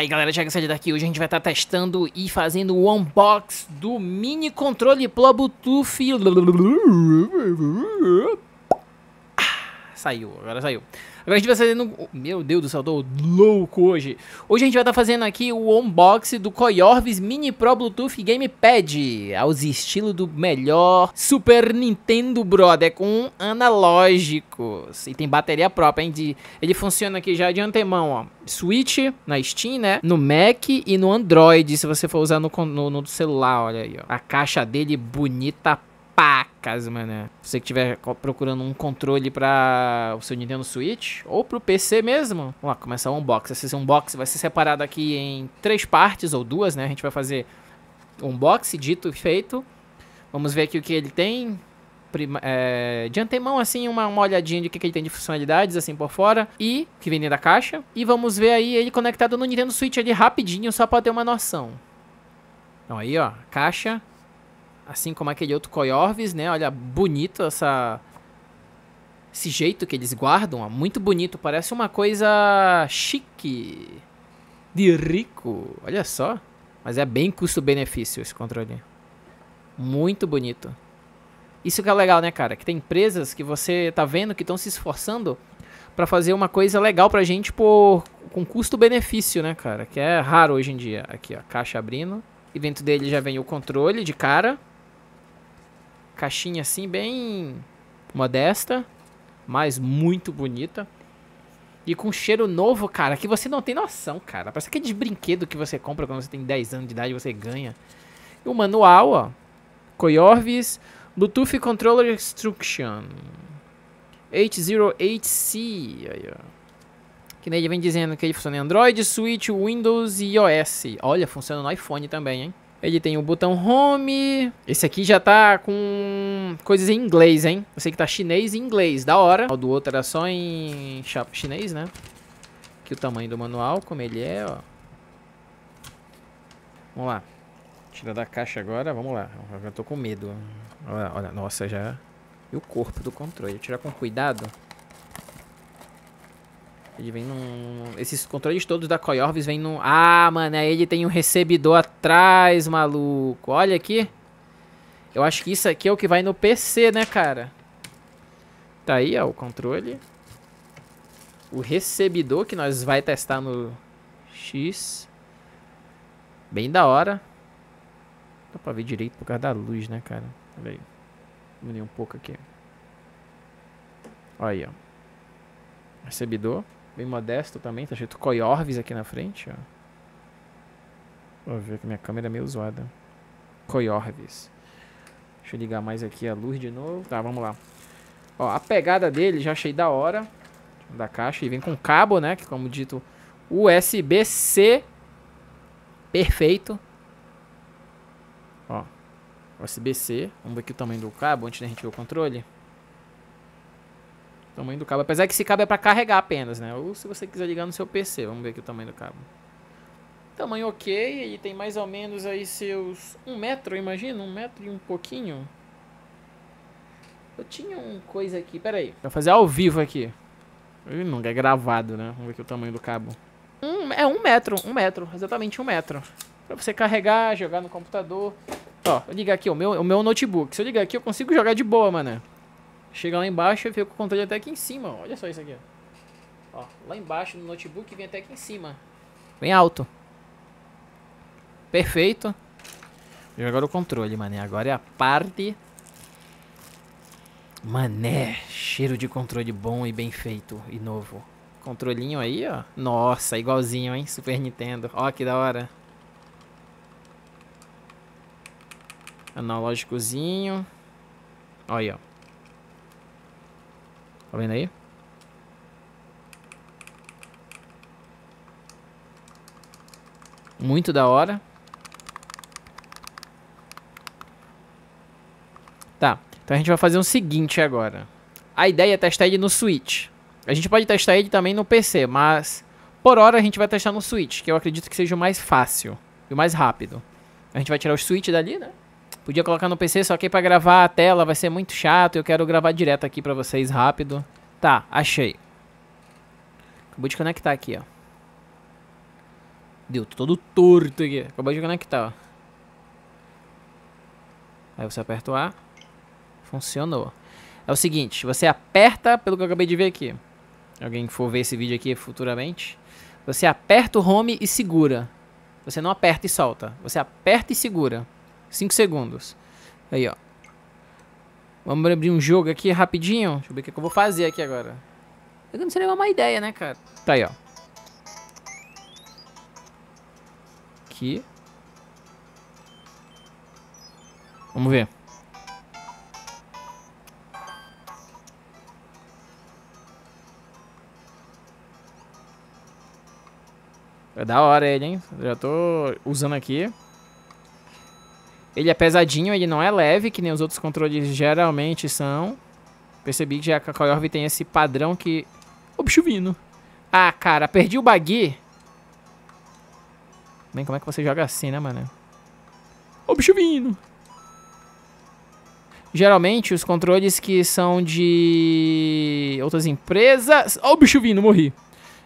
aí galera, chega essa daqui. Hoje a gente vai estar tá testando e fazendo o unbox do mini controle Pro Bluetooth. Saiu, agora saiu. Agora a gente vai fazendo... Meu Deus do céu, tô louco hoje. Hoje a gente vai estar tá fazendo aqui o unboxing do Coyorvis Mini Pro Bluetooth Gamepad. Aos estilos do melhor Super Nintendo, brother. Com analógicos. E tem bateria própria, hein? De, ele funciona aqui já de antemão, ó. Switch na Steam, né? No Mac e no Android, se você for usar no, no, no celular, olha aí, ó. A caixa dele bonita pacas, mano. Você que estiver procurando um controle para o seu Nintendo Switch ou para o PC mesmo, vamos lá, começar o unboxing. Esse unboxing vai ser separado aqui em três partes ou duas, né? A gente vai fazer unboxing dito e feito. Vamos ver aqui o que ele tem. Prima, é, de antemão, assim, uma, uma olhadinha de o que, que ele tem de funcionalidades, assim, por fora. E, que vem dentro da caixa. E vamos ver aí ele conectado no Nintendo Switch ali rapidinho, só para ter uma noção. Então aí, ó, caixa Assim como aquele outro Coyorvis, né? Olha, bonito essa... Esse jeito que eles guardam, ó, muito bonito. Parece uma coisa chique. De rico. Olha só. Mas é bem custo-benefício esse controle. Muito bonito. Isso que é legal, né, cara? Que tem empresas que você tá vendo que estão se esforçando para fazer uma coisa legal pra gente por com custo-benefício, né, cara? Que é raro hoje em dia. Aqui, ó, caixa abrindo. E dentro dele já vem o controle de cara caixinha assim, bem modesta, mas muito bonita. E com cheiro novo, cara, que você não tem noção, cara. Parece aquele brinquedo que você compra quando você tem 10 anos de idade você ganha. E o manual, ó. Coyorvis Bluetooth Controller Instruction. 808C. Aí, ó. Que nele vem dizendo que ele funciona em Android, Switch, Windows e iOS. Olha, funciona no iPhone também, hein? Ele tem o botão Home. Esse aqui já tá com coisas em inglês, hein? Eu sei que tá chinês e inglês. Da hora. O do outro era só em chinês, né? Aqui o tamanho do manual, como ele é, ó. Vamos lá. Tira da caixa agora, vamos lá. Eu já tô com medo. Olha, olha, nossa, já... E o corpo do controle. Tirar com cuidado. Ele vem num... Esses controles todos da Coyorvis vem num... Ah, mano, ele tem um recebidor atrás, maluco. Olha aqui. Eu acho que isso aqui é o que vai no PC, né, cara? Tá aí, ó, o controle. O recebidor que nós vai testar no X. Bem da hora. Dá pra ver direito por causa da luz, né, cara? Olha aí. Diminuir um pouco aqui. Olha aí, ó. Recebidor. Bem modesto também, tá escrito Coyorvis aqui na frente, ó. Vou ver que minha câmera é meio zoada. Coyorvis. Deixa eu ligar mais aqui a luz de novo. Tá, vamos lá. Ó, a pegada dele já achei da hora. Da caixa. E vem com cabo, né? Que como dito, USB-C. Perfeito. Ó. USB-C. Vamos ver aqui o tamanho do cabo antes da gente ver o controle. Tamanho do cabo. Apesar que esse cabo é para carregar apenas, né? Ou se você quiser ligar no seu PC. Vamos ver aqui o tamanho do cabo. Tamanho ok. Ele tem mais ou menos aí seus... Um metro, imagina? Um metro e um pouquinho. Eu tinha uma coisa aqui. Pera aí. Vou fazer ao vivo aqui. Ele nunca é gravado, né? Vamos ver aqui o tamanho do cabo. Um, é um metro. Um metro. Exatamente um metro. Pra você carregar, jogar no computador. Ó, eu ligar aqui o meu, o meu notebook. Se eu ligar aqui, eu consigo jogar de boa, mano. Chega lá embaixo e fica o controle até aqui em cima. Olha só isso aqui. Ó, lá embaixo no notebook vem até aqui em cima. Bem alto. Perfeito. E agora o controle, mané. Agora é a parte... Mané, cheiro de controle bom e bem feito e novo. Controlinho aí, ó. Nossa, igualzinho, hein? Super Nintendo. Ó, que da hora. Analógicozinho. Olha aí, ó. Tá vendo aí? Muito da hora. Tá, então a gente vai fazer o seguinte agora. A ideia é testar ele no Switch. A gente pode testar ele também no PC, mas por hora a gente vai testar no Switch, que eu acredito que seja o mais fácil e o mais rápido. A gente vai tirar o Switch dali, né? Podia colocar no PC, só que pra gravar a tela vai ser muito chato. Eu quero gravar direto aqui pra vocês rápido. Tá, achei. Acabou de conectar aqui, ó. Deu todo torto aqui. Acabou de conectar, ó. Aí você aperta o A. Funcionou. É o seguinte, você aperta, pelo que eu acabei de ver aqui. Alguém que for ver esse vídeo aqui futuramente. Você aperta o home e segura. Você não aperta e solta. Você aperta e segura. 5 segundos. Aí, ó. Vamos abrir um jogo aqui rapidinho. Deixa eu ver o que eu vou fazer aqui agora. Eu não seria uma ideia, né, cara? Tá aí, ó. Aqui. Vamos ver. É da hora ele, hein? Já tô usando aqui. Ele é pesadinho, ele não é leve, que nem os outros controles geralmente são. Percebi que já a Kakorv tem esse padrão que... Ô, bicho vindo. Ah, cara, perdi o bagui. Bem, como é que você joga assim, né, mano? Ô, bicho vindo. Geralmente, os controles que são de outras empresas... Ô, bicho vindo, morri.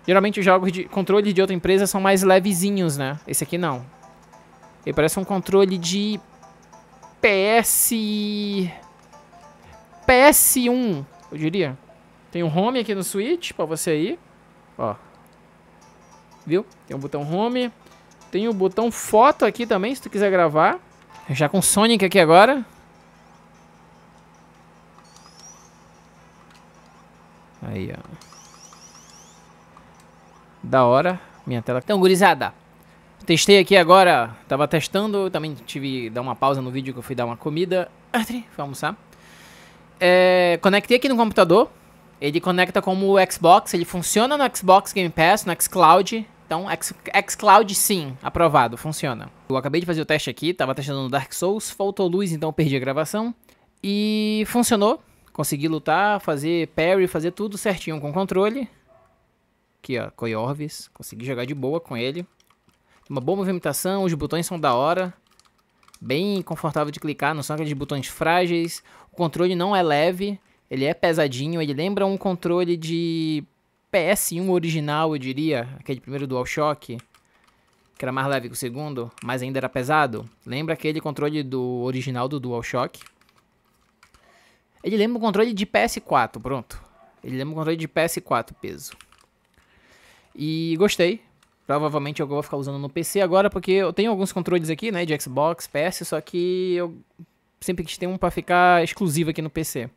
Geralmente, os jogos de controle de outra empresa são mais levezinhos, né? Esse aqui não. Ele parece um controle de PS... PS1, eu diria. Tem um home aqui no Switch pra você ir. Ó. Viu? Tem um botão home. Tem o um botão foto aqui também, se tu quiser gravar. Já com Sonic aqui agora. Aí, ó. Da hora. Minha tela. Então, gurizada. Testei aqui agora, tava testando, também tive dar uma pausa no vídeo que eu fui dar uma comida. Fui almoçar. É, conectei aqui no computador. Ele conecta como o Xbox, ele funciona no Xbox Game Pass, no xCloud. Então, X, xCloud sim, aprovado, funciona. Eu acabei de fazer o teste aqui, tava testando no Dark Souls, faltou luz, então perdi a gravação. E funcionou. Consegui lutar, fazer parry, fazer tudo certinho com o controle. Aqui, ó, Coyorvis. Consegui jogar de boa com ele. Uma boa movimentação, os botões são da hora. Bem confortável de clicar, não são aqueles botões frágeis. O controle não é leve, ele é pesadinho. Ele lembra um controle de PS1 original, eu diria. Aquele primeiro DualShock, que era mais leve que o segundo, mas ainda era pesado. Lembra aquele controle do original do DualShock. Ele lembra um controle de PS4, pronto. Ele lembra um controle de PS4 peso. E gostei. Provavelmente eu vou ficar usando no PC agora, porque eu tenho alguns controles aqui, né, de Xbox, PS, só que eu sempre quis ter um para ficar exclusivo aqui no PC.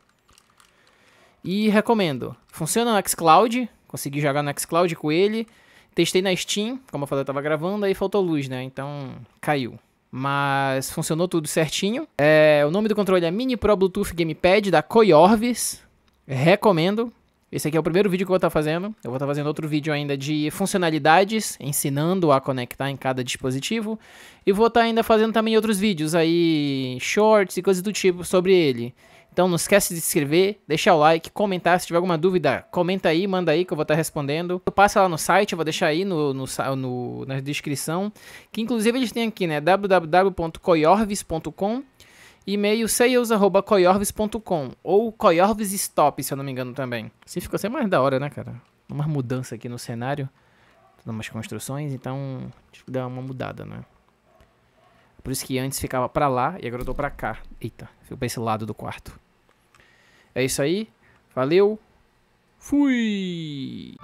E recomendo. Funciona no xCloud, consegui jogar no xCloud com ele. Testei na Steam, como eu falei, eu tava gravando, aí faltou luz, né, então caiu. Mas funcionou tudo certinho. É, o nome do controle é Mini Pro Bluetooth Gamepad da Coyorvis. Recomendo. Esse aqui é o primeiro vídeo que eu vou estar tá fazendo. Eu vou estar tá fazendo outro vídeo ainda de funcionalidades, ensinando a conectar em cada dispositivo. E vou estar tá ainda fazendo também outros vídeos aí, shorts e coisas do tipo sobre ele. Então não esquece de se inscrever, deixar o like, comentar. Se tiver alguma dúvida, comenta aí, manda aí que eu vou estar respondendo. Passa lá no site, eu vou deixar aí no, no, no na descrição. Que inclusive eles têm aqui, né? www.coyorvis.com e-mail sales.coyorves.com ou Coyorves Stop, se eu não me engano também. Assim ficou sempre mais da hora, né, cara? Uma mudança aqui no cenário, umas construções, então dar uma mudada, né? Por isso que antes ficava pra lá e agora eu tô pra cá. Eita, fico pra esse lado do quarto. É isso aí, valeu, fui!